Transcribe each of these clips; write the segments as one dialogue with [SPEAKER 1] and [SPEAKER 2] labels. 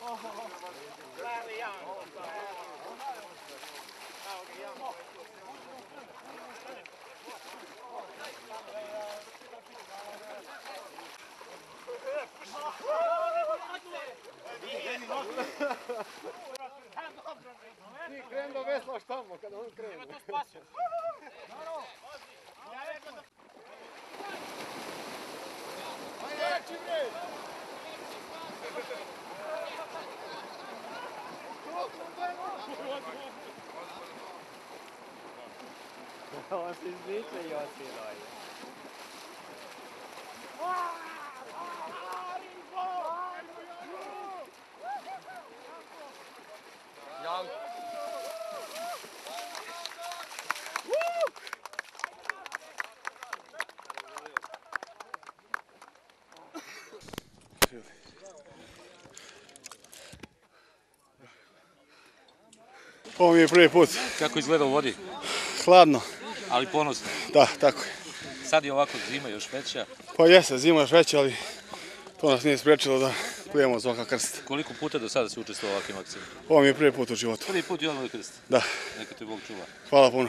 [SPEAKER 1] 好好好，来，李阳。Ti kreni da veslaš tamo kada on krene.
[SPEAKER 2] On se izliče Josiloj.
[SPEAKER 1] Ovo mi je prvi put.
[SPEAKER 3] Kako izgleda u vodi,
[SPEAKER 1] Hladno.
[SPEAKER 3] ali ponosno.
[SPEAKER 1] Da, tako je.
[SPEAKER 3] Sad je ovako zima još veća.
[SPEAKER 1] Pa jeste, zima još veća, ali to nas nije spriječilo da plujemo zvaka krst.
[SPEAKER 3] Koliko puta do sada si učestvovao ovakvim akcijama?
[SPEAKER 1] Ovo mi je prvi put u životu.
[SPEAKER 3] Prvi put i odmah krst.
[SPEAKER 1] Da,
[SPEAKER 3] Neka te Bog čuva.
[SPEAKER 1] hvala puno.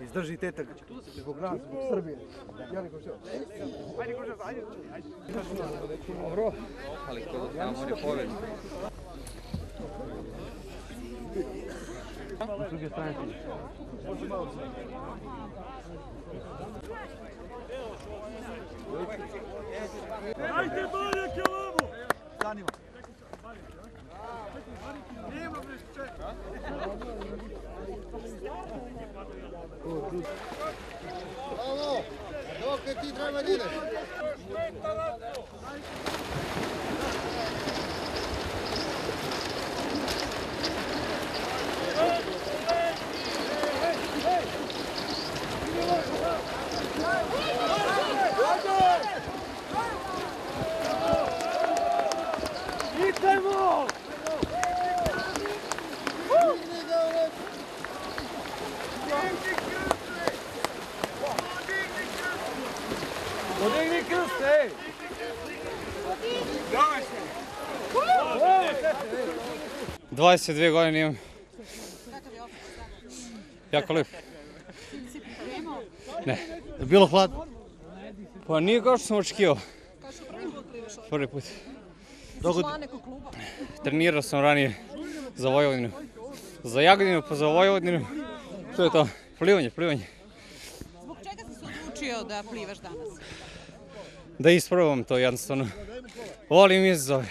[SPEAKER 4] Izdrži tetak zbog nas, zbog Srbije. Ja nego što. Ajde, Gužas, ajde. Dobro. Ali to tamo on je pobednik. S druge strane ti.
[SPEAKER 5] Ajde bolje ke ovamo!
[SPEAKER 4] Zanima.
[SPEAKER 6] Bravo! Dok ti treba da ideš.
[SPEAKER 5] Idemo!
[SPEAKER 4] Podigni krst, ej!
[SPEAKER 2] 22 godine imam. Jako lep. Ne.
[SPEAKER 4] Je bilo hladno?
[SPEAKER 2] Pa nije kao što sam očekivao. Prvi put.
[SPEAKER 7] Kluba.
[SPEAKER 2] Trenirao sam ranije za Vojvodinu. Za Jagodinu, pa za Vojvodinu. To je to. Plivanje, plivanje.
[SPEAKER 7] Zbog čega si se odlučio da plivaš danas?
[SPEAKER 2] Da isprobam to jednostavno. Volim izazove.